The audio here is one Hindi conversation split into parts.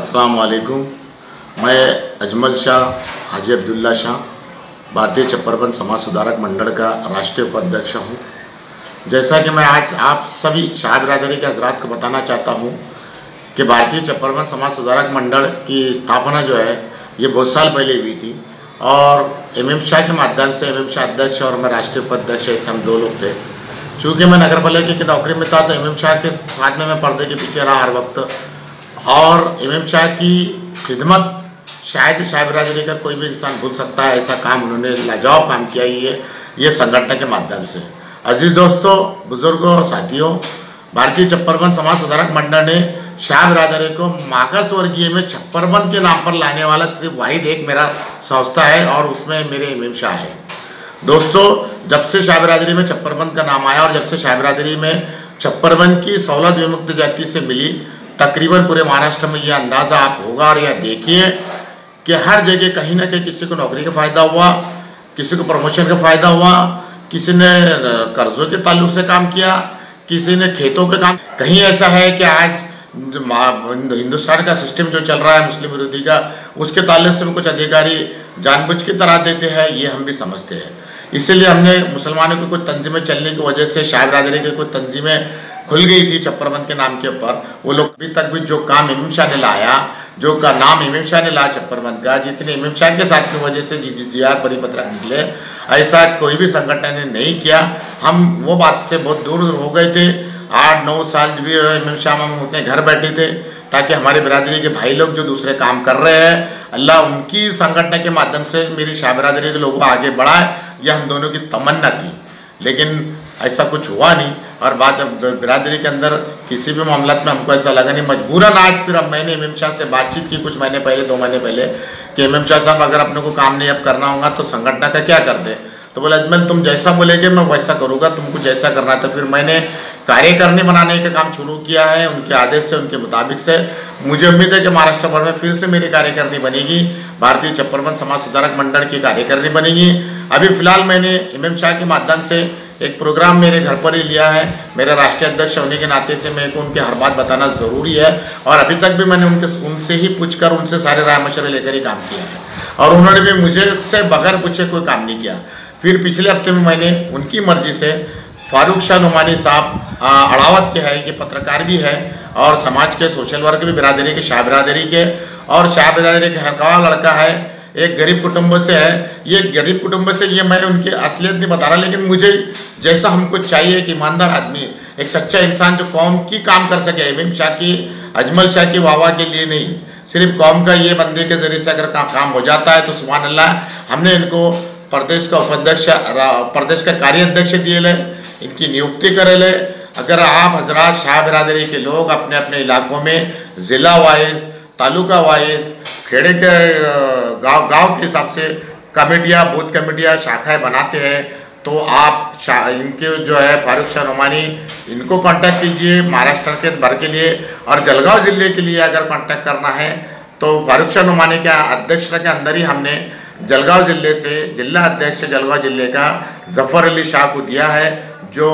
अस्सलाम वालेकुम मैं अजमल शाह, हाजी अब्दुल्ला शाह, भारतीय चप्परबंद समाज सुधारक मंडल का राष्ट्रीय उपाध्यक्ष हूँ। जैसा कि मैं आज आप सभी शाह बिरादरी के हजरात को बताना चाहता हूँ कि भारतीय चप्परबंद समाज सुधारक मंडल की स्थापना जो है, ये बहुत साल पहले हुई थी और एम एम शाह के माध्यम से एम एम शाह अध्यक्ष और मैं राष्ट्रीय उपाध्यक्ष ऐसे हम दो लोग थे। चूँकि मैं नगर पालिका की नौकरी में था तो एम एम शाह के साथ में मैं पर्दे के पीछे रहा हर वक्त। और एम एम शाह की खिदमत शायद शाह बिरादरी का कोई भी इंसान भूल सकता है, ऐसा काम उन्होंने लाजवाब काम किया ही है, ये संगठन के माध्यम से। अज़ीज़ दोस्तों, बुज़ुर्गों और साथियों, भारतीय छप्परबंद समाज सुधारक मंडल ने शाह बिरादरी को माकस वर्गीय में छप्परबंद के नाम पर लाने वाला सिर्फ़ वाहिद एक मेरा संस्था है और उसमें मेरे एम एम शाह है। दोस्तों, जब से शाह बिरादरी में छप्परबंद का नाम आया और जब से शाह बिरादरी में छप्परबंद की सहूलत विमुक्त जाति से मिली तकरीबन पूरे महाराष्ट्र में ये अंदाज़ा आप होगा और यह देखिए कि हर जगह कहीं ना कहीं किसी को नौकरी का फ़ायदा हुआ, किसी को प्रमोशन का फ़ायदा हुआ, किसी ने कर्ज़ों के ताल्लुक से काम किया, किसी ने खेतों के काम, कहीं ऐसा है कि आज हिंदुस्तान का सिस्टम जो चल रहा है, मुस्लिम विरोधी का, उसके ताल्लुक से कुछ अधिकारी जानबूझ की तरह देते हैं, ये हम भी समझते हैं। इसीलिए हमने मुसलमानों की कुछ तंजीमें चलने की वजह से शाह की कुछ तंजीमें खुल गई थी छप्परबंद के नाम के ऊपर। वो लोग अभी तक भी जो काम इमम शाह ने लाया, जो का नाम इमम शाह ने लाया छप्परबंद का, जितने इमम शाह के साथ की वजह से जी जी आर परिपत्र निकले, ऐसा कोई भी संगठन ने नहीं किया। हम वो बात से बहुत दूर हो गए थे। आठ, नौ साल भी इमम शाह हम अपने घर बैठे थे, ताकि हमारे बिरादरी के भाई लोग जो दूसरे काम कर रहे हैं, अल्लाह उनकी संगठन के माध्यम से मेरी शाह बिरादरी के लोगों को आगे बढ़ाए। यह हम दोनों की तमन्ना थी। लेकिन ऐसा कुछ हुआ नहीं। और बात बिरादरी के अंदर किसी भी मामला में हमको ऐसा लगा नहीं, मजबूरन आज फिर अब मैंने एम शाह से बातचीत की कुछ महीने पहले, दो महीने पहले, कि एम शाह साहब अगर अपने को काम नहीं अब करना होगा तो संगठन का क्या कर दे? तो बोले, अजमल, तुम जैसा बोलेगे, मैं वैसा करूँगा, तुमको जैसा करना है। तो फिर मैंने कार्यकारिणी बनाने का काम शुरू किया है, उनके आदेश से, उनके मुताबिक से। मुझे उम्मीद है कि महाराष्ट्र भर में फिर से मेरी कार्यकारिणी बनेगी। भारतीय चप्परबंद समाज सुधारक मंडल की कार्यकारिणी बनेगी। अभी फ़िलहाल मैंने एम शाह के माध्यम से एक प्रोग्राम मेरे घर पर ही लिया है। मेरा राष्ट्रीय अध्यक्ष होने के नाते से मेरे को उनकी हर बात बताना ज़रूरी है और अभी तक भी मैंने उनके उनसे ही पूछकर उनसे सारे राय मशरे लेकर ही काम किया है। और उन्होंने भी मुझे से बगैर पूछे कोई काम नहीं किया। फिर पिछले हफ़्ते में मैंने उनकी मर्ज़ी से फारूक शाह नुमानी साहब अड़ावत के है, ये पत्रकार भी है और समाज के, सोशल वर्क भी बिरादरी के, शाह बिरादरी के और शाह बिरादरी के हरकवा लड़का है। एक गरीब कुटुंब से है। ये गरीब कुटुंब से ये मैं उनकी असलियत नहीं बता रहा, लेकिन मुझे जैसा हमको चाहिए कि ईमानदार आदमी, एक सच्चा इंसान जो कौम की काम कर सके, इमाम शाह की, अजमल शाह की वाह के लिए नहीं। सिर्फ़ कौम का ये बंदे के ज़रिए से अगर काम काम हो जाता है तो सुबह अल्लाह हमने इनको प्रदेश का उपाध्यक्ष प्रदेश का कार्याध्यक्ष दिए ले, इनकी नियुक्ति करे अगर आप हजरात शाह बिरादरी के लोग अपने अपने इलाकों में, ज़िला वाइज, तालुका वाइज खेड़े के गाँव गाँव के हिसाब से कमेटियाँ, बूथ कमेटियाँ, शाखाएँ बनाते हैं तो आप इनके जो है, फारूक शाह नुमानी, इनको कांटेक्ट कीजिए महाराष्ट्र के भर के लिए और जलगांव ज़िले के लिए अगर कांटेक्ट करना है तो फारूक शाह नुमानी के अध्यक्षता के अंदर ही हमने जलगांव ज़िले से, जिला अध्यक्ष जलगांव ज़िले का जफ़र अली शाह को दिया है। जो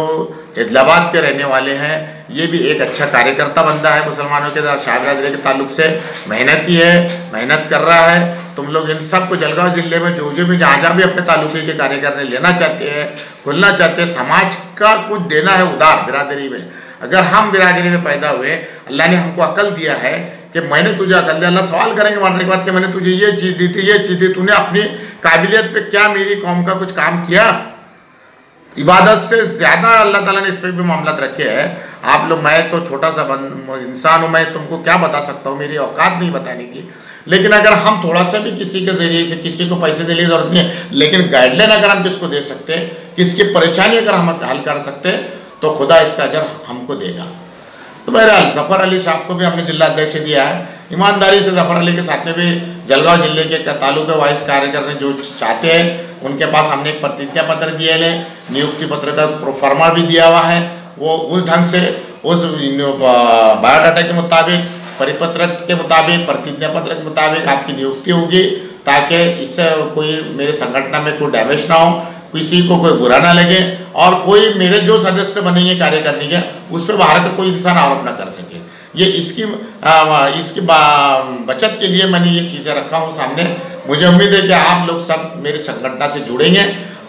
इदलाबाद के रहने वाले हैं, ये भी एक अच्छा कार्यकर्ता बनता है मुसलमानों के शाह बिरादरी के ताल्लुक से। मेहनती है, मेहनत कर रहा है। तुम लोग इन सबको जलगांव ज़िले में जो जो भी जहाँ जहाँ भी अपने तालुके के कार्य करने लेना चाहते हैं, खुलना चाहते हैं, समाज का कुछ देना है उदार बिरादरी में। अगर हम बिरादरी में पैदा हुए, अल्लाह ने हमको अकल दिया है कि मैंने तुझे अकल दिया, अल्लाह सवाल करेंगे मारने के बाद कि मैंने तुझे ये चीज़ दी थी, ये चीज़ दी, तूने अपनी काबिलियत पे क्या मेरी कौम का कुछ काम किया? इबादत से ज़्यादा अल्लाह ताला ने इस पर भी मामला रखे हैं। आप लोग, मैं तो छोटा सा इंसान हूँ, मैं तुमको क्या बता सकता हूँ? मेरी औकात नहीं बताने की। लेकिन अगर हम थोड़ा सा भी किसी के ज़रिए से, किसी को पैसे देने की ज़रूरत नहीं है, लेकिन गाइडलाइन अगर हम किसको दे सकते हैं, किसकी परेशानी अगर हम हल कर सकते तो खुदा इसका अजर हमको देगा। तो बहरहाल, जफ़र अली साहब को भी हमने जिला अध्यक्ष दिया है। ईमानदारी से जफ़र अली के साथ में भी जलगांव ज़िले के तालुका वाइज कार्य करने जो चाहते हैं उनके पास हमने एक प्रतिज्ञा पत्र दिए है, नियुक्ति पत्र का प्रोफार्मा भी दिया हुआ है। वो उस ढंग से, उस बायोडाटा के मुताबिक परिपत्र के मुताबिक, प्रतिज्ञा पत्र के मुताबिक आपकी नियुक्ति होगी, ताकि इससे कोई मेरे संगठन में कोई डैमेज ना हो, किसी को कोई बुरा ना लगे, और कोई मेरे जो सदस्य बनेंगे, कार्य करने के, उस पर बाहर का कोई इंसान आरोप ना कर सके। ये इसकी आ, इसकी बचत के लिए मैंने ये चीज़ें रखा हूँ सामने। मुझे उम्मीद है कि आप लोग सब मेरे संगठन से जुड़ेंगे।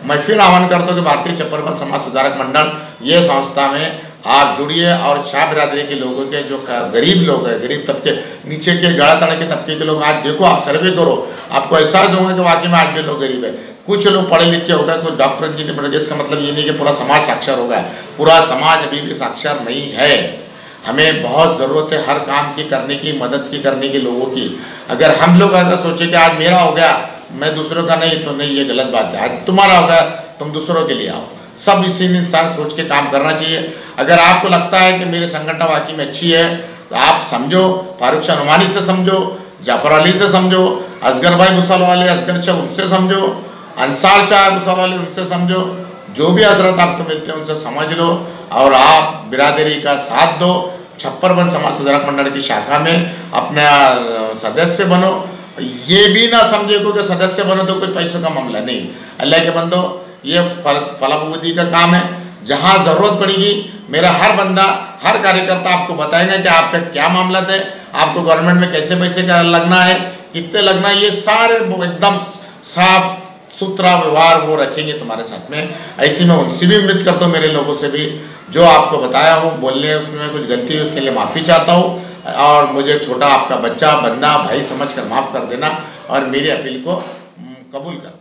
मैं फिर आह्वान करता हूँ कि भारतीय चप्परबंद समाज सुधारक मंडल ये संस्था में आप जुड़िए और शाह बिरादरी के लोगों के जो गरीब लोग हैं गरीब तबके नीचे के गड़ा तड़ा के तबके के लोग आज देखो आप सर्वे करो। आपको एहसास होगा कि वाकई में आज भी लोग गरीब है। कुछ लोग पढ़े लिखे हो गए कुछ डॉक्टर इंजीनियर बने जिसका मतलब ये नहीं कि पूरा समाज साक्षर हो गया पूरा समाज अभी भी साक्षर नहीं है। हमें बहुत ज़रूरत है हर काम की करने की, मदद की करने की लोगों की। अगर हम लोग अगर सोचे कि आज मेरा हो गया, मैं दूसरों का नहीं तो नहीं, ये गलत बात है। आज तुम्हारा हो गया, तुम दूसरों के लिए आओ। सब इसी इंसान सोच के काम करना चाहिए। अगर आपको लगता है कि मेरे संगठन वाकई में अच्छी है तो आप समझो, फारूक शाह नुमानी से समझो, जाफ़र अली से समझो, असगर भाई मुसल वाले, असगर शाह उनसे समझो, अंसार शाह मुसल वाले उनसे समझो जो भी हज़रत आपको मिलते हैं, उनसे समझ लो और आप बिरादरी का साथ दो। छप्पर समाज सुधारक मंडल की शाखा में अपना सदस्य बनो। ये भी ना समझे को कि सदस्य बनो तो कोई पैसों का मामला नहीं। अल्लाह के बंदो, ये फल फलाबूदी का काम है। जहाँ ज़रूरत पड़ेगी, मेरा हर बंदा, हर कार्यकर्ता आपको बताएगा कि आपका क्या मामला है, आपको गवर्नमेंट में कैसे पैसे लगना है, कितने लगना है, ये सारे एकदम साफ़ सुथरा व्यवहार वो रखेंगे तुम्हारे साथ में। ऐसी मैं उनसे भी उम्मीद करता हूँ, मेरे लोगों से भी। जो आपको बताया हूँ, बोलने उसमें कुछ गलती हुई उसके लिए माफ़ी चाहता हूँ। और मुझे छोटा आपका बच्चा, बंदा, भाई समझ कर माफ़ कर देना और मेरी अपील को कबूल करना।